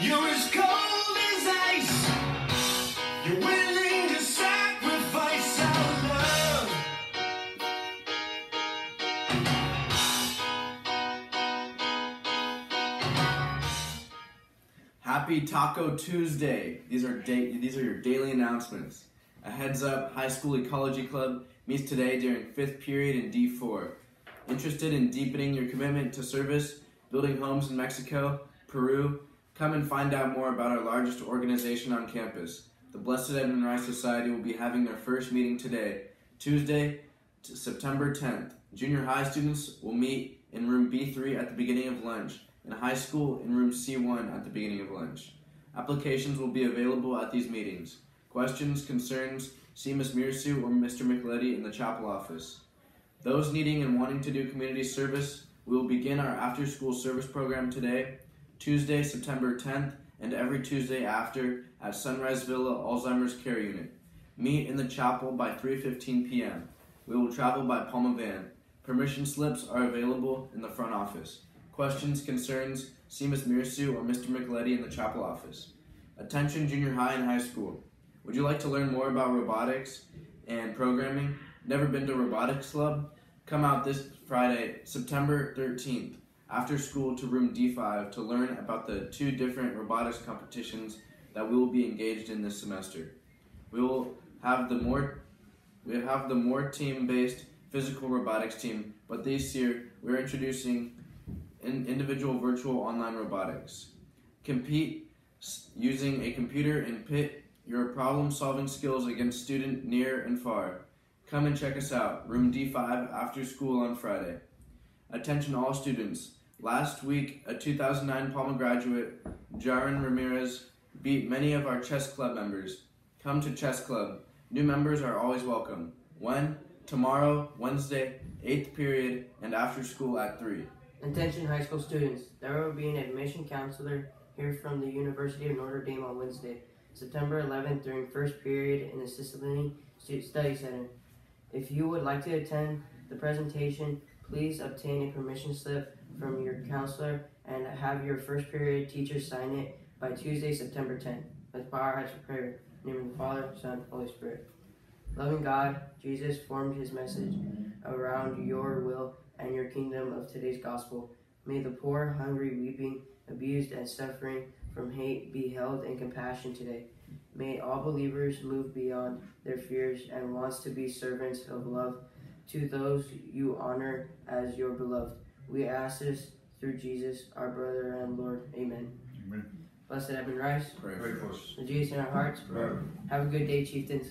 You're as cold as ice. You're willing to sacrifice our love. Happy Taco Tuesday. These are da- these are your daily announcements. A heads up, High School Ecology Club meets today during 5th period in D4. Interested in deepening your commitment to service, building homes in Mexico, Peru? Come and find out more about our largest organization on campus. The Blessed Edmund Rice Society will be having their first meeting today, Tuesday, September 10th. Junior high students will meet in room B3 at the beginning of lunch, and high school in room C1 at the beginning of lunch. Applications will be available at these meetings. Questions, concerns, see Ms. Mirsu or Mr. McLetty in the chapel office. Those needing and wanting to do community service, we will begin our after school service program today, Tuesday, September 10th, and every Tuesday after at Sunrise Villa Alzheimer's Care Unit. Meet in the chapel by 3:15 p.m. We will travel by Palma Van. Permission slips are available in the front office. Questions, concerns, see Ms. Mirsu or Mr. McLetty in the chapel office. Attention junior high and high school. Would you like to learn more about robotics and programming? Never been to robotics club? Come out this Friday, September 13th, after school to room D5 to learn about the two different robotics competitions that we will be engaged in this semester. We will have the more we have the more team-based physical robotics team, but this year we're introducing in individual virtual online robotics. Compete using a computer and pit your problem solving skills against student near and far. Come and check us out, room D5 after school on Friday. Attention all students. Last week, a 2009 Palma graduate, Jaron Ramirez, beat many of our chess club members. Come to chess club. New members are always welcome. When? Tomorrow, Wednesday, 8th period, and after school at 3. Attention high school students, there will be an admission counselor here from the University of Notre Dame on Wednesday, September 11th during first period in the Sicily Stu- Study Center. If you would like to attend the presentation, please obtain a permission slip from your counselor and have your first period teacher sign it by Tuesday, September 10th. Let's bow our heads for prayer. In the name of the Father, Son, Holy Spirit. Loving God, Jesus formed his message around your will and your kingdom of today's gospel. May the poor, hungry, weeping, abused, and suffering from hate be held in compassion today. May all believers move beyond their fears and wants to be servants of love to those you honor as your beloved. We ask this through Jesus, our brother and Lord. Amen. Amen. Blessed Edmund Rice, Pray Pray for for us. us. Jesus in our hearts. Forever. Have a good day, chieftains.